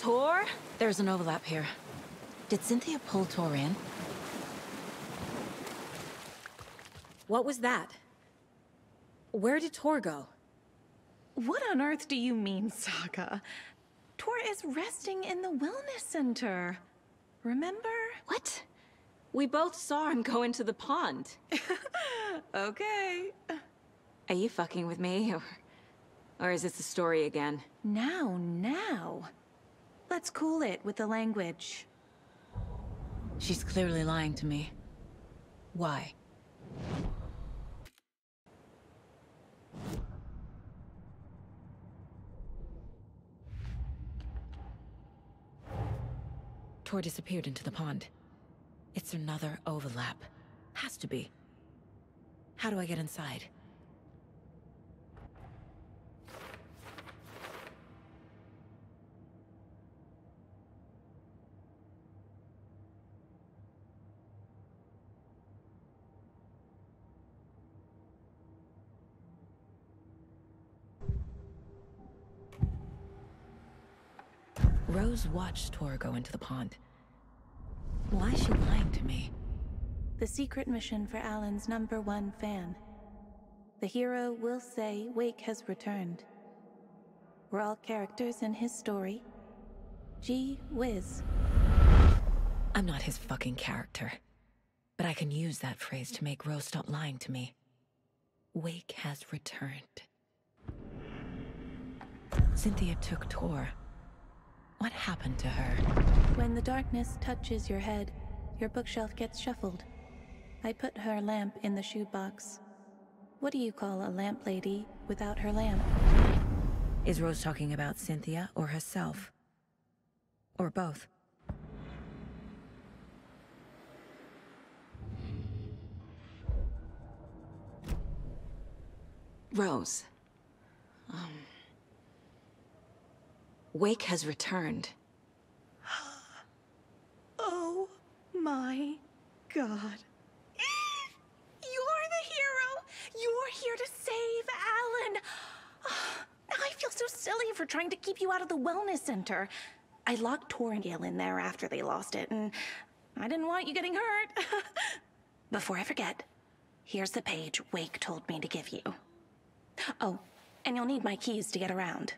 Tor? There's an overlap here. Did Cynthia pull Tor in? What was that? Where did Tor go? What on earth do you mean, Saga? Tor is resting in the wellness center. Remember? What? We both saw him go into the pond. Okay. Are you fucking with me, or... Or is this a story again? Now, now. Let's cool it with the language. She's clearly lying to me. Why? Tor disappeared into the pond. It's another overlap. Has to be. How do I get inside? Rose watched Tor go into the pond. Why is she lying to me? The secret mission for Alan's number one fan. The hero will say Wake has returned. We're all characters in his story. Gee whiz. I'm not his fucking character. But I can use that phrase to make Rose stop lying to me. Wake has returned. Cynthia took Tor. What happened to her? When the darkness touches your head, your bookshelf gets shuffled. I put her lamp in the shoebox. What do you call a lamp lady without her lamp? Is Rose talking about Cynthia or herself? Or both? Rose. Um. Wake has returned. Oh my god. You're the hero! You're here to save Alan! I feel so silly for trying to keep you out of the wellness center. I locked Torringale in there after they lost it, and I didn't want you getting hurt. Before I forget, here's the page Wake told me to give you. Oh, and you'll need my keys to get around.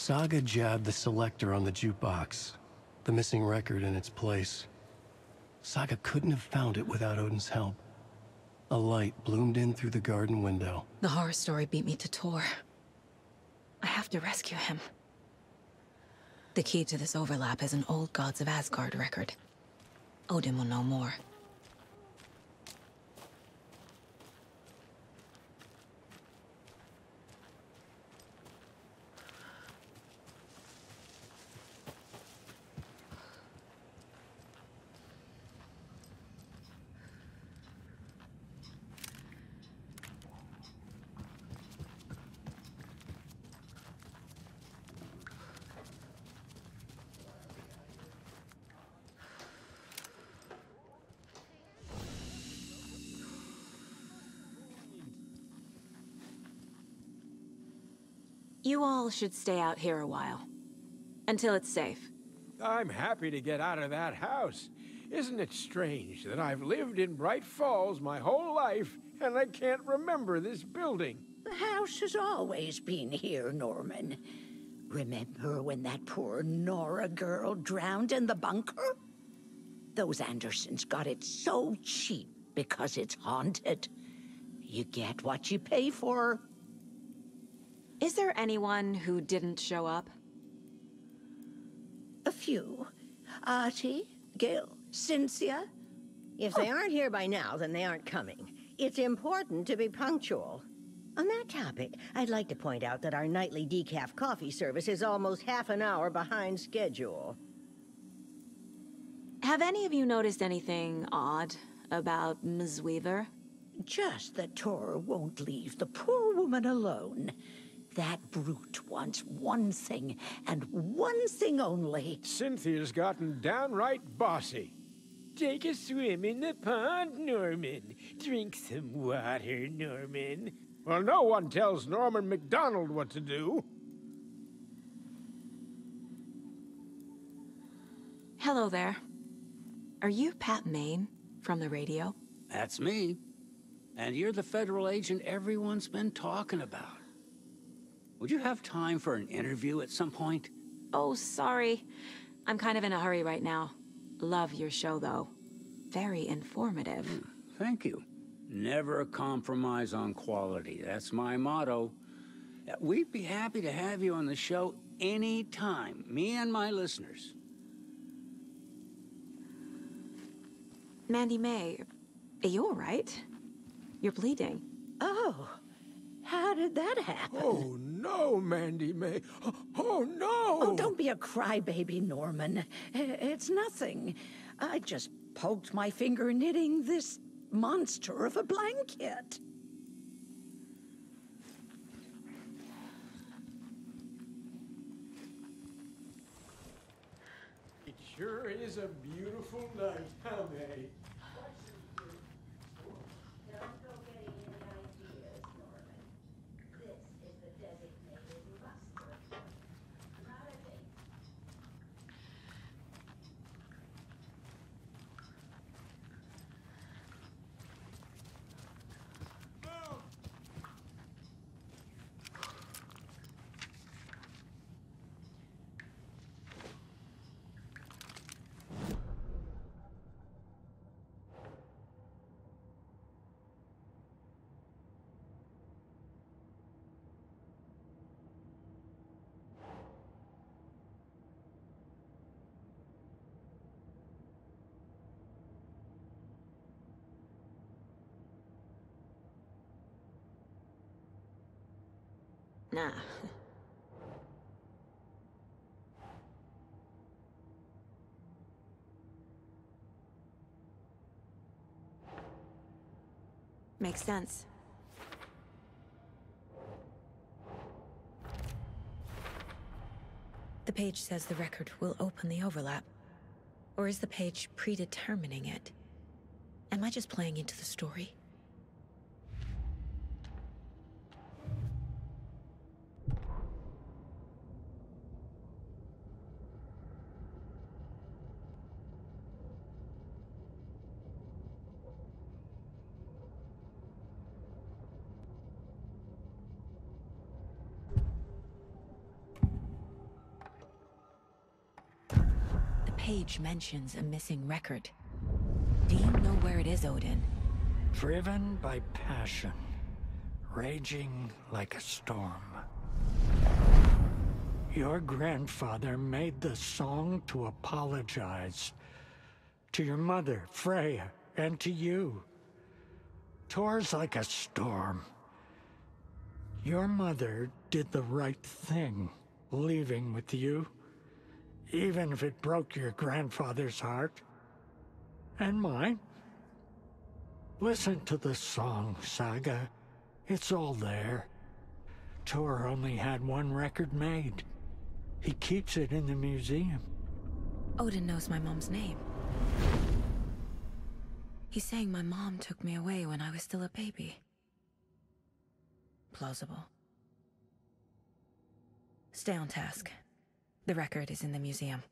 Saga jabbed the selector on the jukebox, the missing record in its place. Saga couldn't have found it without Odin's help. A light bloomed in through the garden window. The horror story beat me to Tor. I have to rescue him. The key to this overlap is an old Gods of Asgard record. Odin will know more. You all should stay out here a while. Until it's safe. I'm happy to get out of that house. Isn't it strange that I've lived in Bright Falls my whole life and I can't remember this building? The house has always been here, Norman. Remember when that poor Nora girl drowned in the bunker? Those Andersons got it so cheap because it's haunted. You get what you pay for. Is there anyone who didn't show up? A few. Artie, Gil, Cynthia. If they oh. aren't here by now, then they aren't coming. It's important to be punctual. On that topic, I'd like to point out that our nightly decaf coffee service is almost half an hour behind schedule. Have any of you noticed anything odd about Ms. Weaver? Just that Tor won't leave the poor woman alone. That brute wants one thing, and one thing only. Cynthia's gotten downright bossy. take a swim in the pond, Norman. Drink some water, Norman. Well, no one tells Norman MacDonald what to do. Hello there. Are you Pat Maine from the radio? That's me. And you're the federal agent everyone's been talking about. Would you have time for an interview at some point? Oh, sorry. I'm kind of in a hurry right now. Love your show, though. Very informative. Thank you. Never compromise on quality. That's my motto. Uh, We'd be happy to have you on the show anytime, me and my listeners. Mandy May, are you alright? You're bleeding. Oh, how did that happen? Oh, no, Mandy May. Oh, oh, no! Oh, don't be a crybaby, Norman. It's nothing. I just poked my finger knitting this monster of a blanket. It sure is a beautiful night, huh, May? Nah. Makes sense. The page says the record will open the overlap. Or is the page predetermining it? Am I just playing into the story? Page mentions a missing record. Do you know where it is, Odin? Driven by passion, raging like a storm. Your grandfather made the song to apologize to your mother, Freya, and to you. Tours like a storm. Your mother did the right thing, leaving with you, even if it broke your grandfather's heart. And mine. Listen to the song, Saga. It's all there. Tor only had one record made. He keeps it in the museum. Odin knows my mom's name. He's saying my mom took me away when I was still a baby. Plausible. Stay on task. The record is in the museum.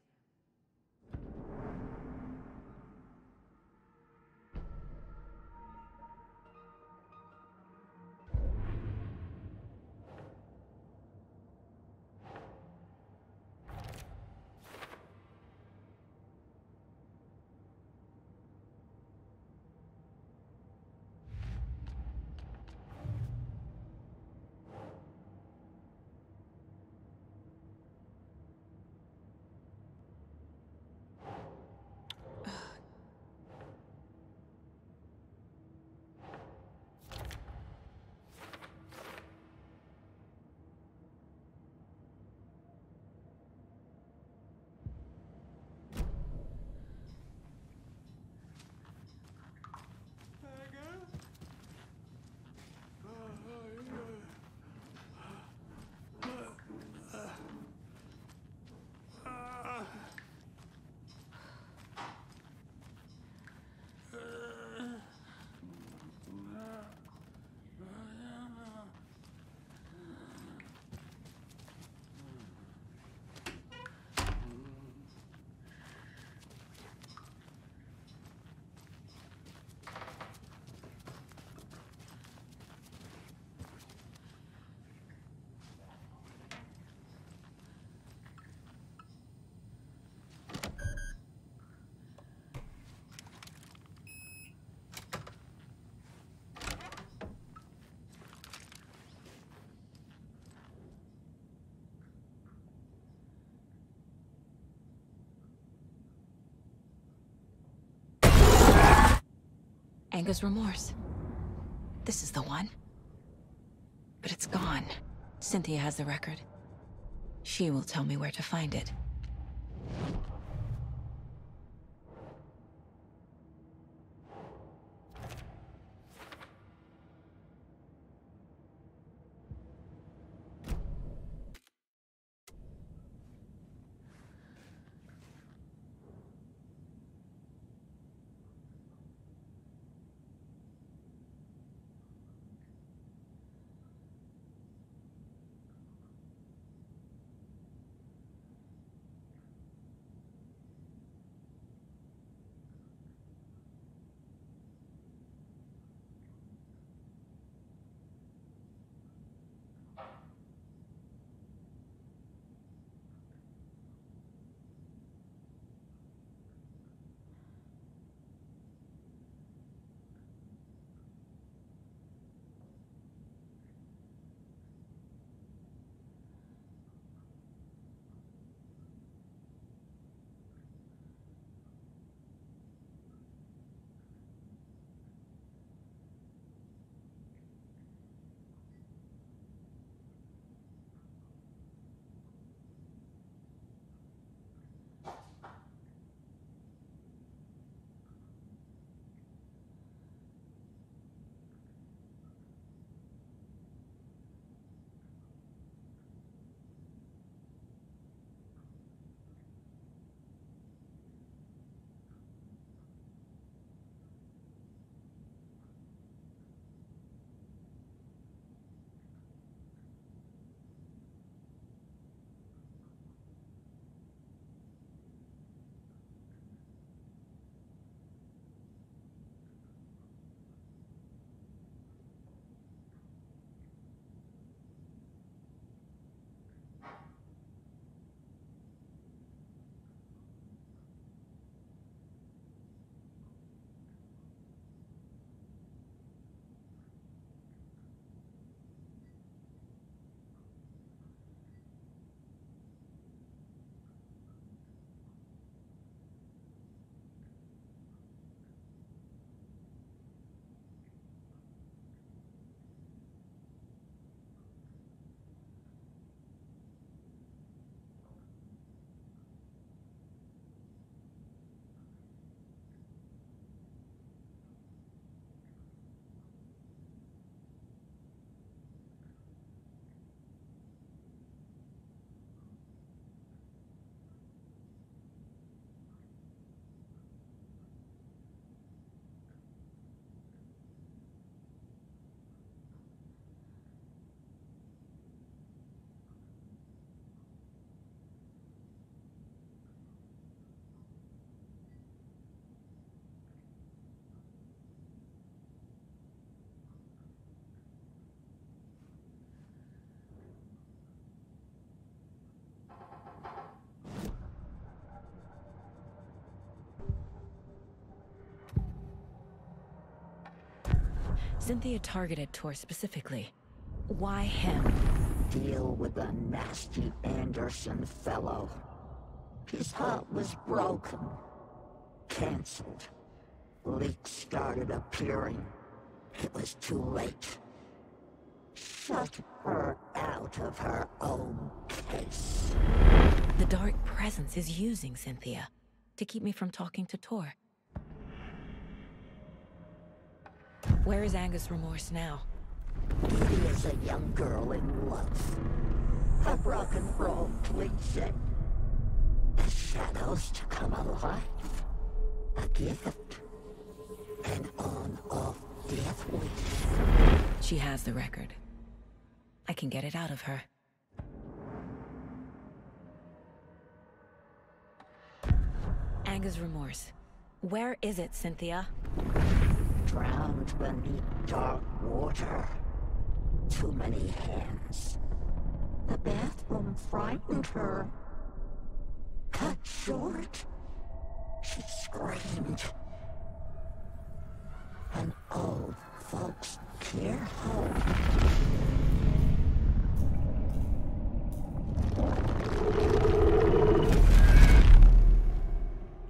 Anger's Remorse. This is the one. But it's gone. Cynthia has the record. She will tell me where to find it. Cynthia targeted Tor specifically. Why him? Deal with the nasty Anderson fellow. His heart was broken. Cancelled. Leaks started appearing. It was too late. Shut her out of her own case. The Dark Presence is using Cynthia to keep me from talking to Tor. Where is Anger's Remorse now? He is a young girl in love. A rock and roll pleasing. The shadows to come alive. A gift. An on-off death wish. She has the record. I can get it out of her. Anger's Remorse. Where is it, Cynthia? Drowned beneath dark water. Too many hands. The bathroom frightened her. Cut short. She screamed. An old folks care home.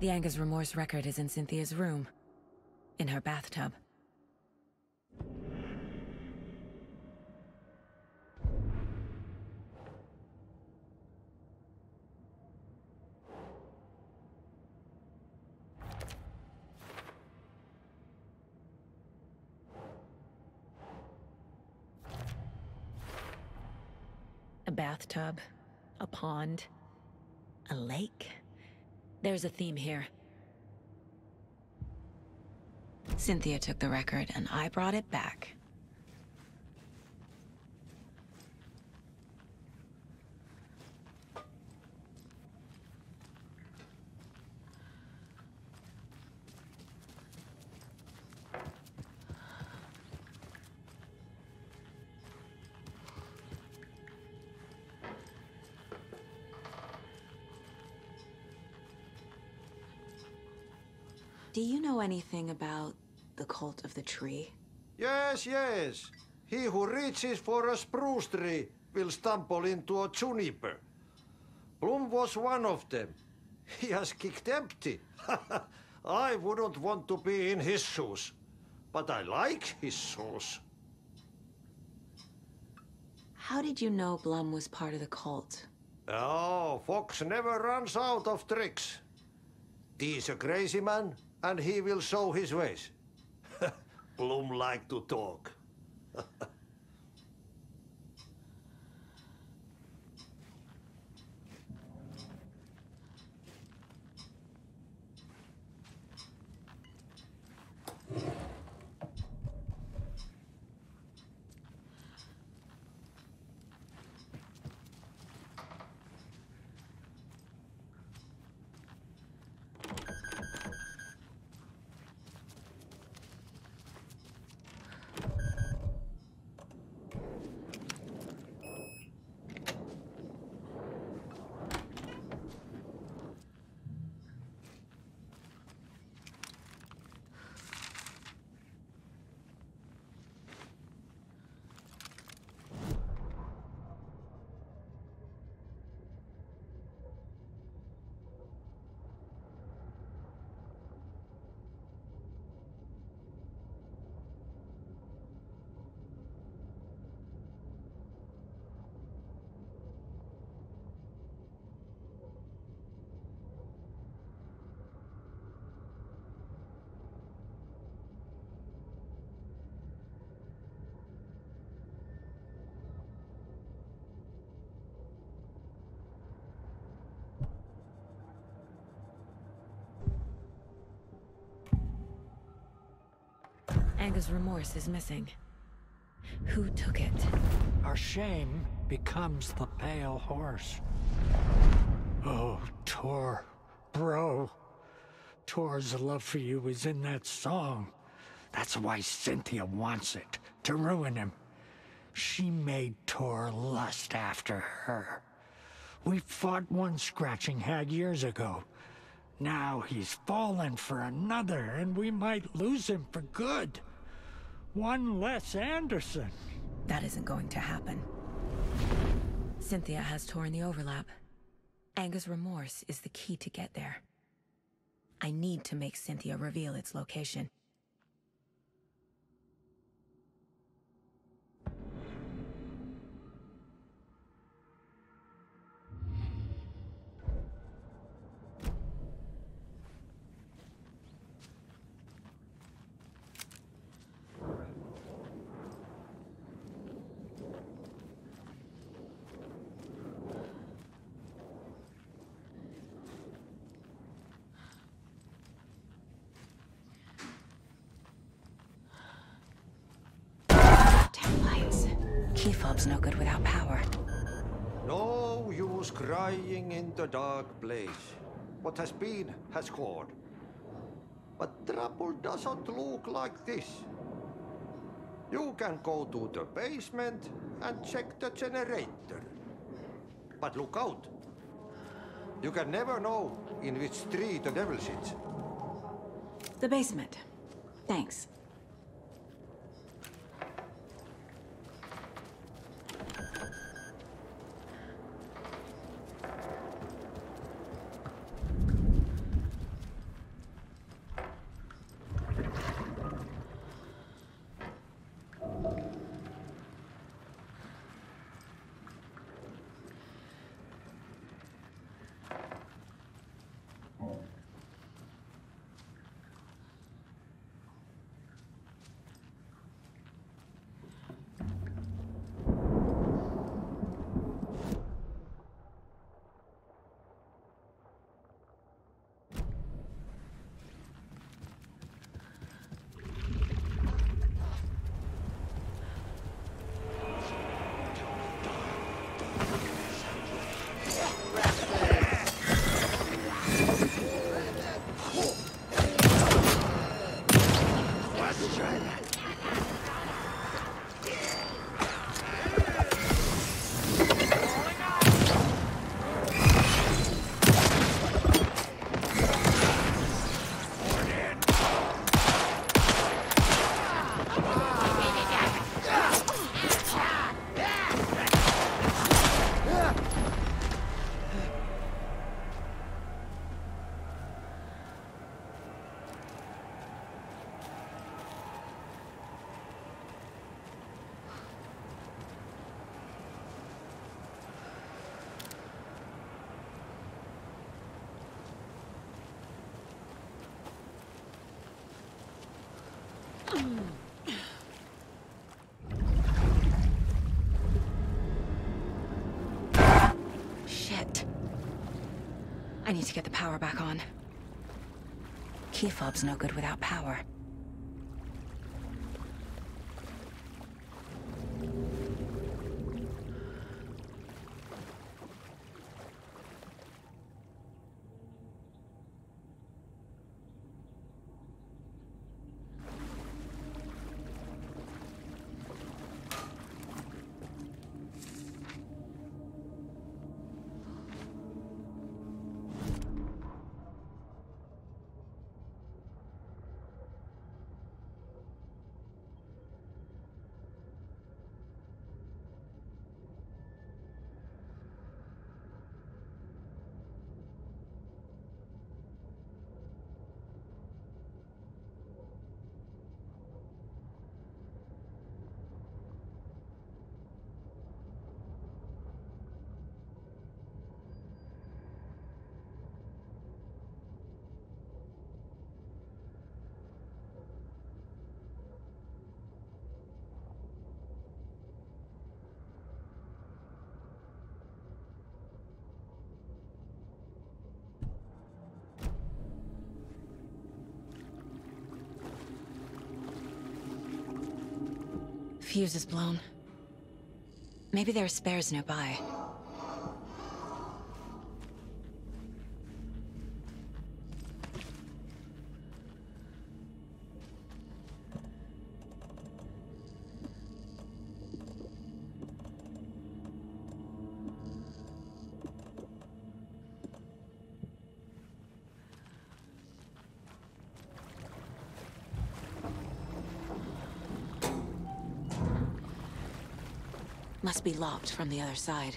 The Anger's Remorse record is in Cynthia's room in her bathtub. A bathtub, a pond, a lake. There's a theme here. Cynthia took the record, and I brought it back. Do you know anything about cult of the tree? Yes, yes. He who reaches for a spruce tree will stumble into a juniper. Bloom was one of them. He has kicked empty. I wouldn't want to be in his shoes. But I like his shoes. How did you know Blum was part of the cult? Oh, Fox never runs out of tricks. He's a crazy man, and he will show his ways. Bloom like to talk. Anger's remorse is missing. Who took it? Our shame becomes the pale horse. Oh, Tor. Bro. Tor's love for you is in that song. That's why Cynthia wants it, to ruin him. She made Tor lust after her. We fought one scratching hag years ago. Now he's fallen for another, and we might lose him for good. One less Anderson. That isn't going to happen. Cynthia has torn the overlap. Anger's remorse is the key to get there. I need to make Cynthia reveal its location. Crying in the dark place. What has been has gone. But trouble doesn't look like this. You can go to the basement and check the generator. But look out. You can never know in which tree the devil sits. The basement. Thanks. Power back on. Key fob's no good without power. Fuse is blown. Maybe there are spares nearby. Be locked from the other side.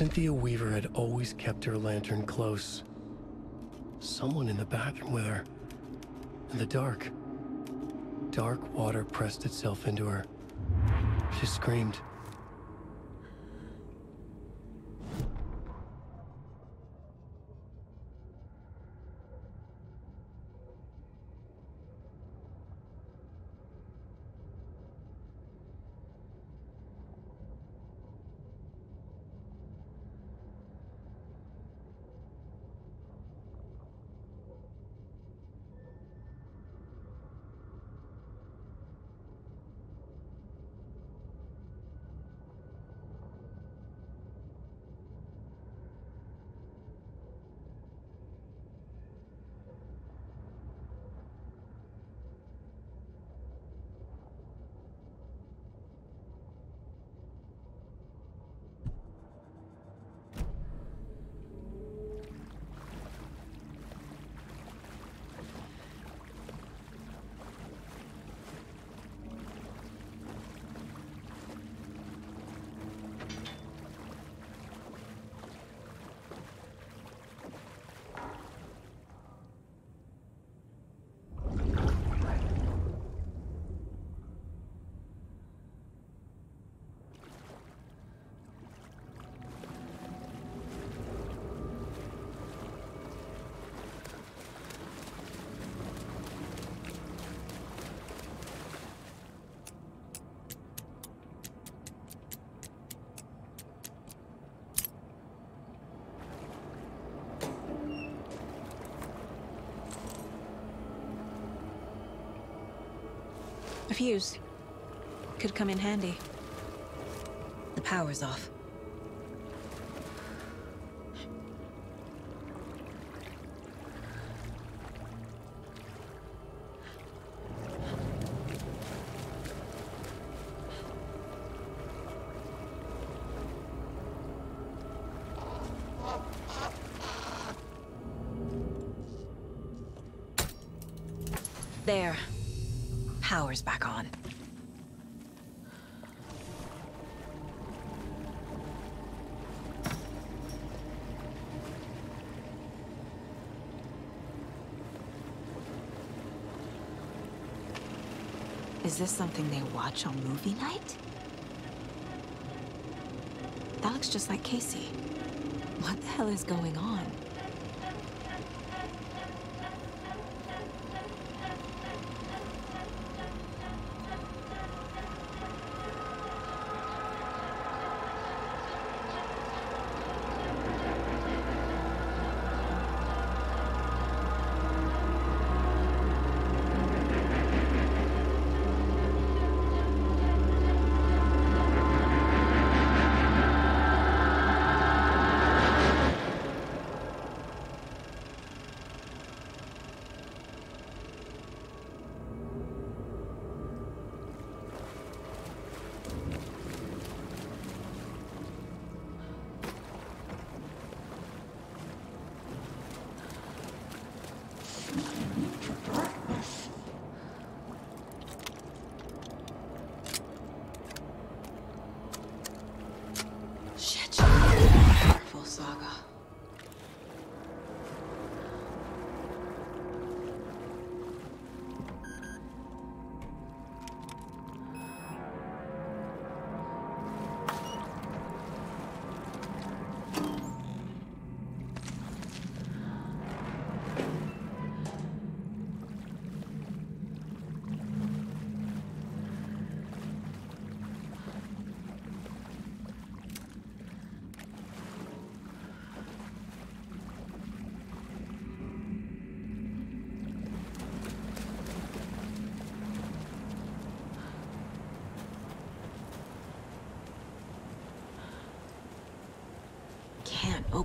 Cynthia Weaver had always kept her lantern close. Someone in the bathroom with her. In the dark. Dark water pressed itself into her. She screamed. Fuse. Could come in handy. The power's off. There. Power's back on. Is this something they watch on movie night? That looks just like Casey. What the hell is going on?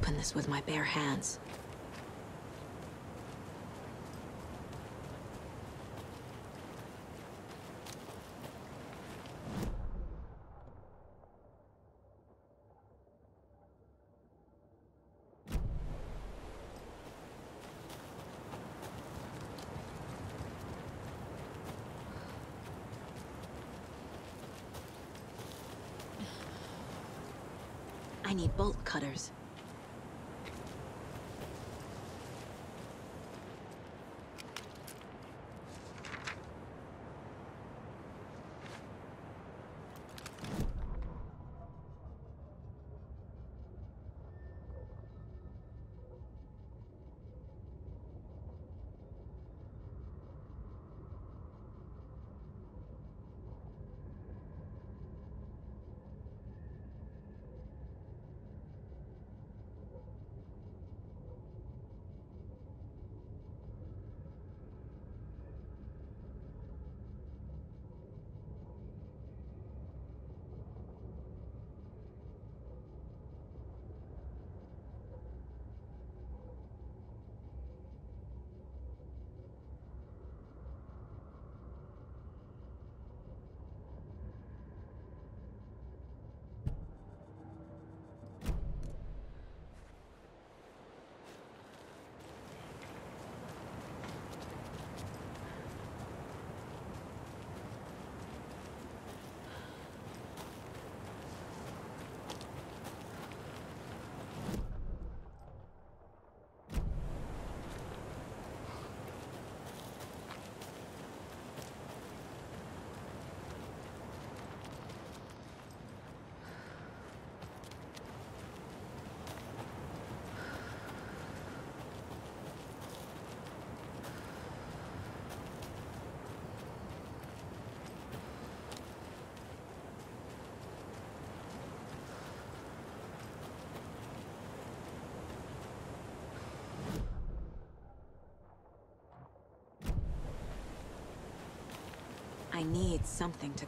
open this with my bare hands. I need bolt cutters. I need something to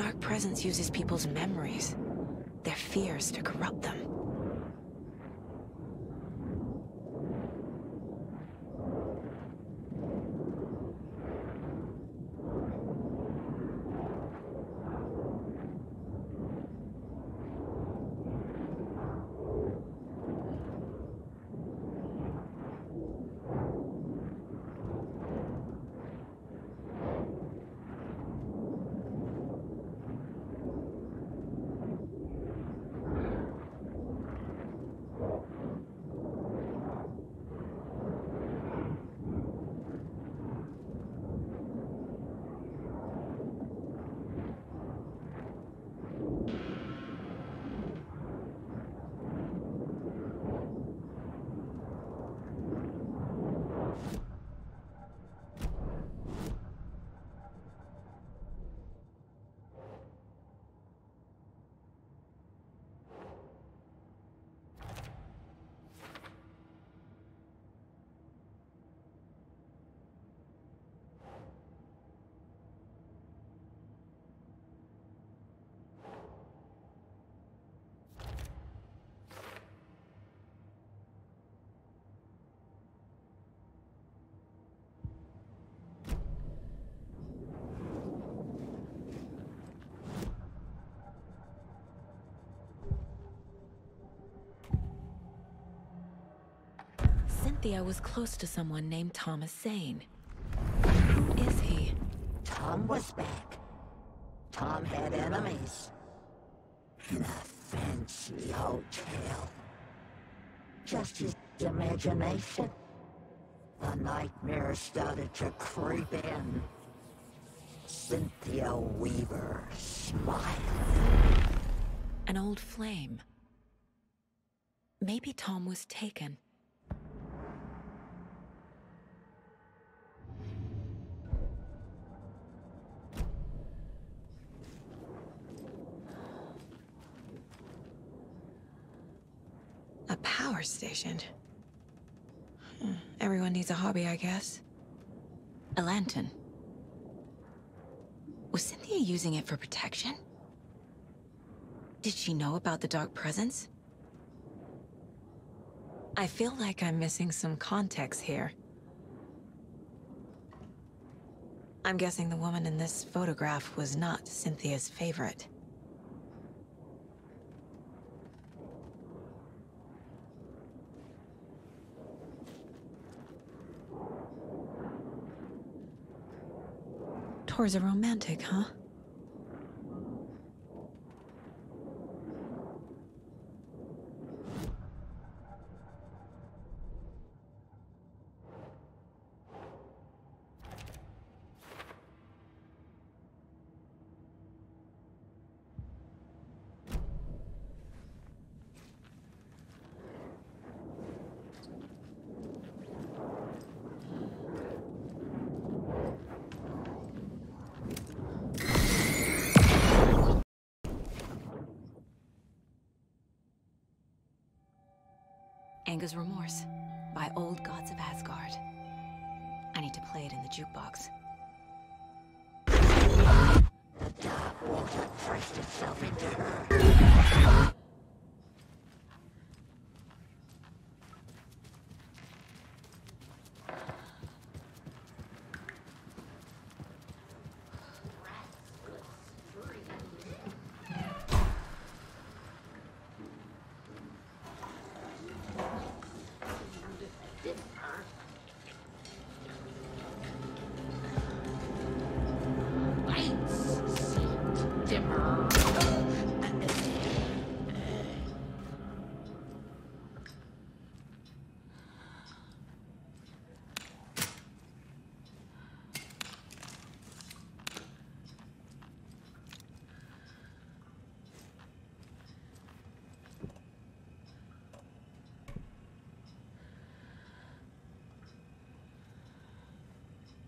Dark Presence uses people's memories, their fears to corrupt them. Cynthia was close to someone named Thomas Zane. Who is he? Tom was back. Tom had enemies. In a fancy hotel. Just his imagination. The nightmare started to creep in. Cynthia Weaver smiled. An old flame. Maybe Tom was taken. Power station. Everyone needs a hobby, I guess. A lantern. Was Cynthia using it for protection? Did she know about the dark presence? I feel like I'm missing some context here. I'm guessing the woman in this photograph was not Cynthia's favorite. Tor's a romantic, huh?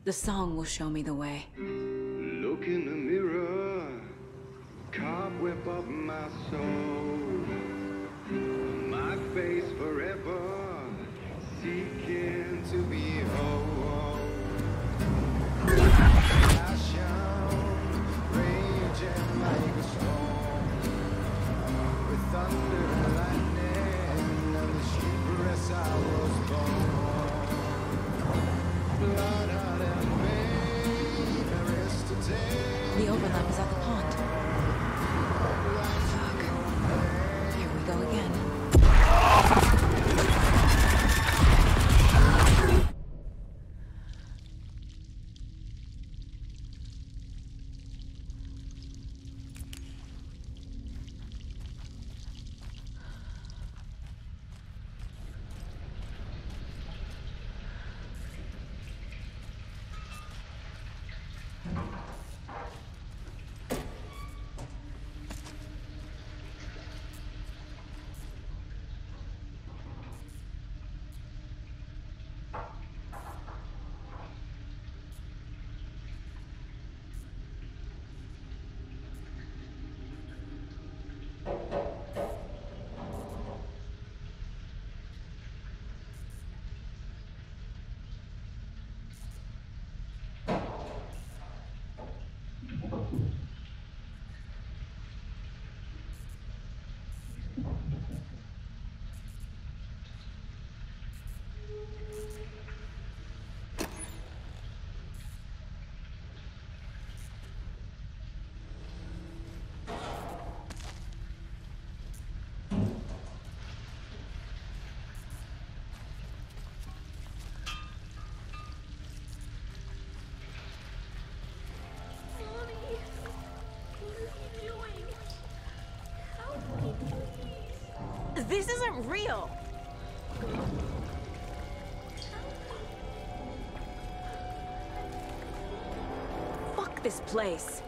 The song will show me the way. This isn't real. Fuck this place.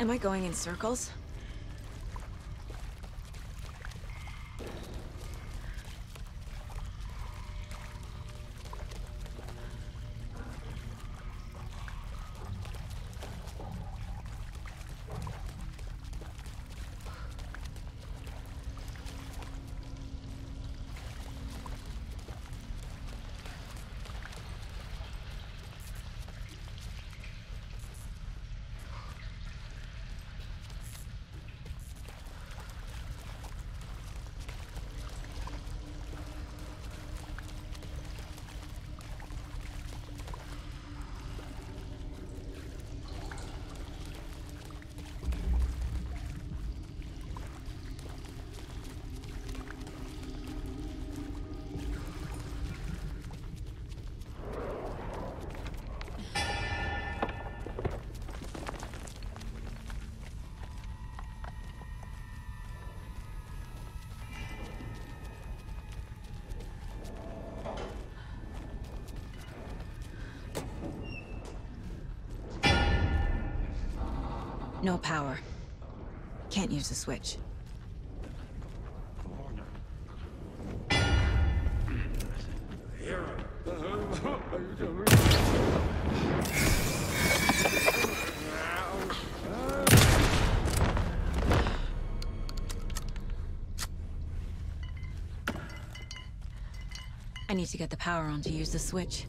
Am I going in circles? No power. Can't use the switch. I need to get the power on to use the switch.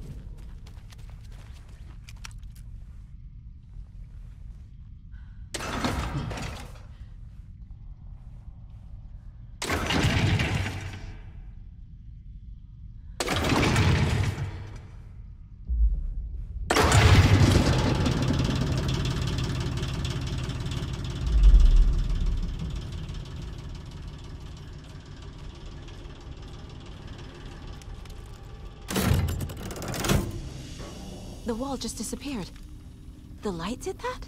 Wall just disappeared. The light did that?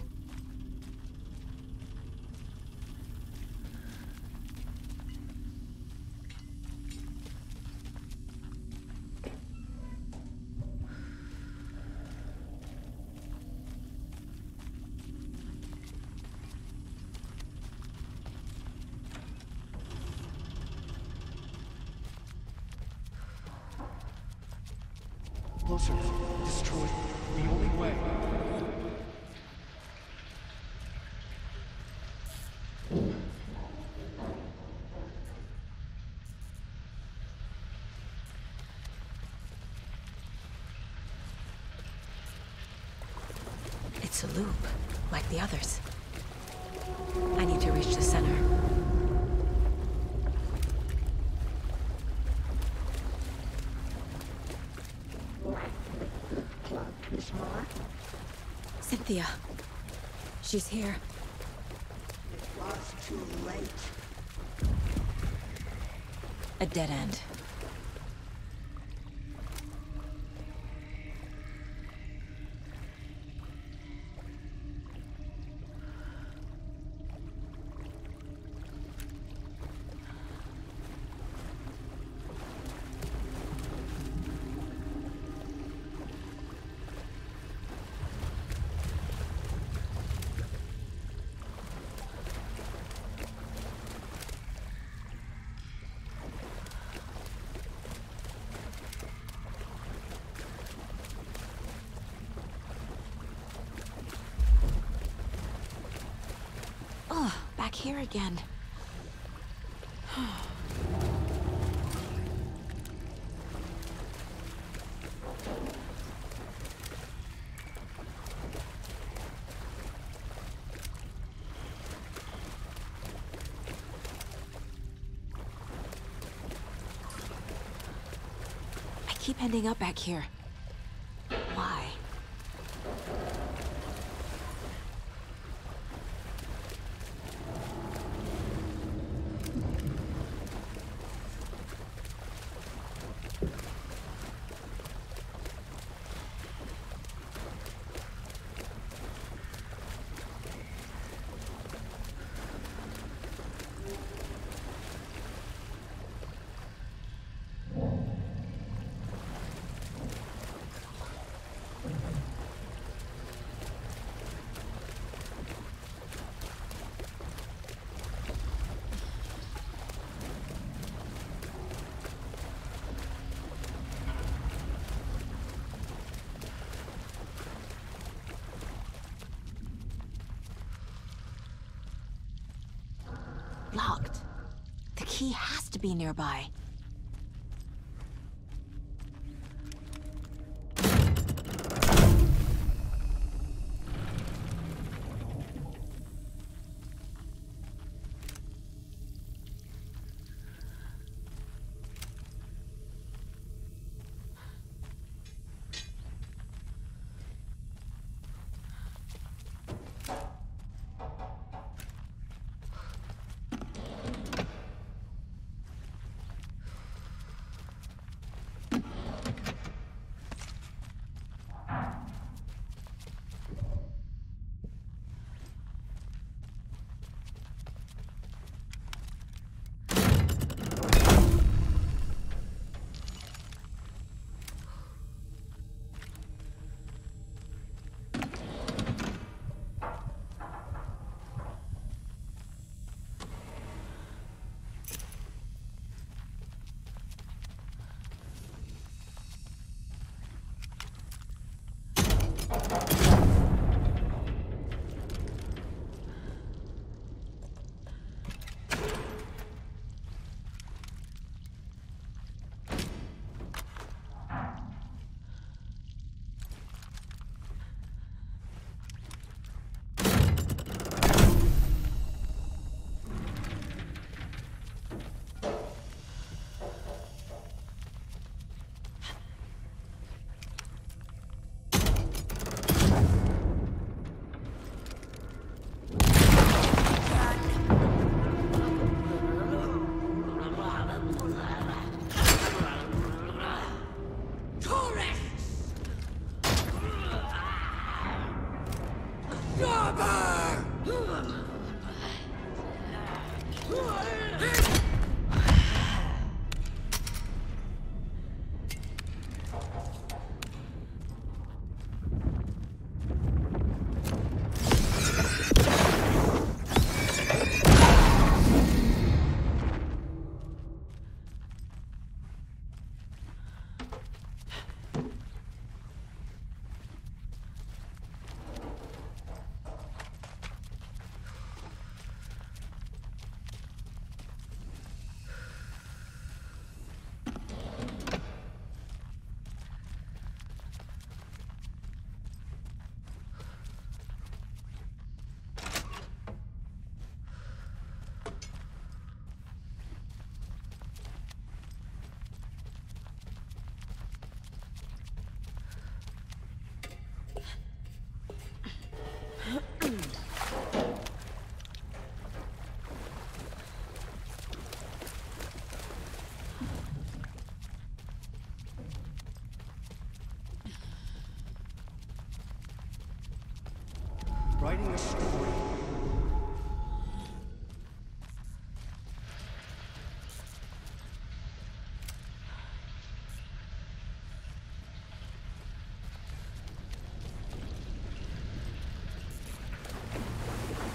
Closer. Destroy. The only way. It's a loop, like the others. I need to reach the center. Cynthia. She's here. It was too late. A dead end. Again. I keep ending up back here. Key has to be nearby.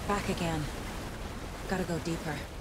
Back again. Gotta go deeper.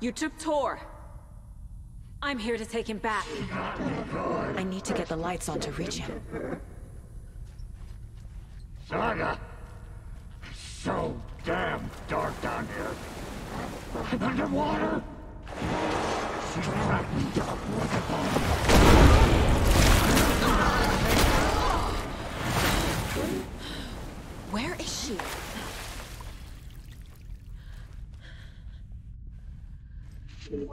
You took Tor. I'm here to take him back. I need to get the lights on to reach him. She's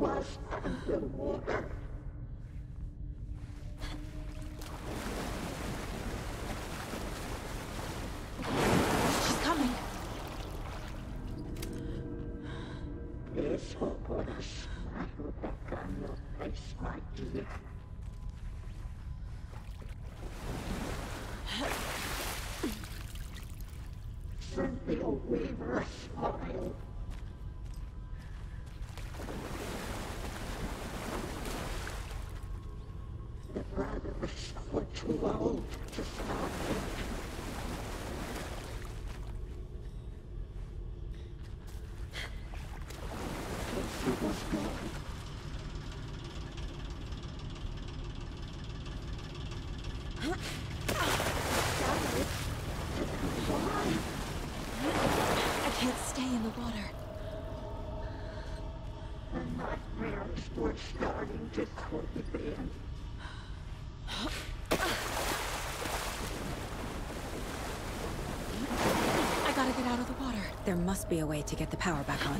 There must be a way to get the power back on.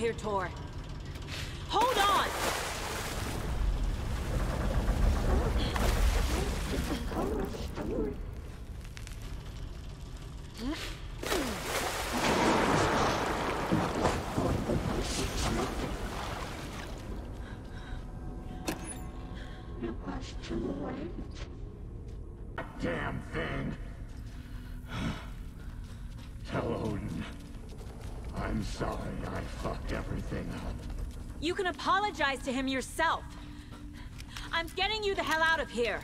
here, Tor. Hold on! Damn thing. Tell Odin. I'm sorry I fucked everything up. You can apologize to him yourself. I'm getting you the hell out of here.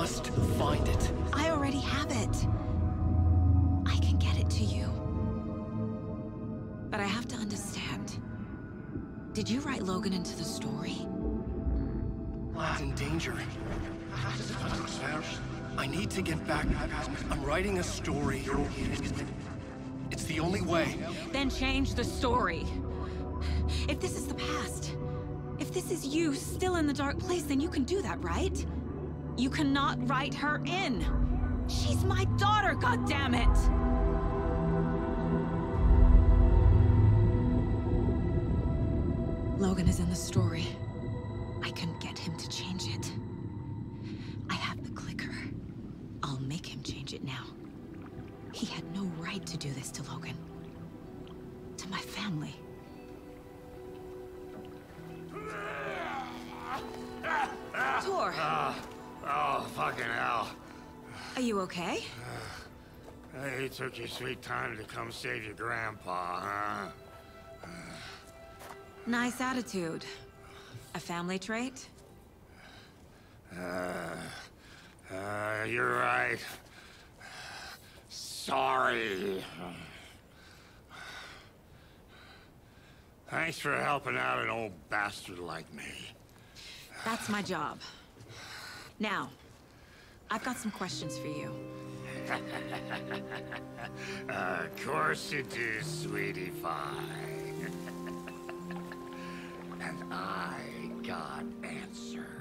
Must find it. I already have it. I can get it to you. But I have to understand. Did you write Logan into the story? Lad's in danger. I need to get back. I'm writing a story. It's the only way. Then change the story. If this is the past, if this is you still in the dark place, then you can do that, right? You cannot write her in. She's my daughter, goddammit! Logan is in the story. I can get him to change it. I have the clicker. I'll make him change it now. He had no right to do this to Logan. To my family. You okay? Hey, you took your sweet time to come save your grandpa, huh? Nice attitude. A family trait? Uh, you're right. Sorry. Thanks for helping out an old bastard like me. That's my job. Now, I've got some questions for you. of course you do, sweetie pie. and I got answers.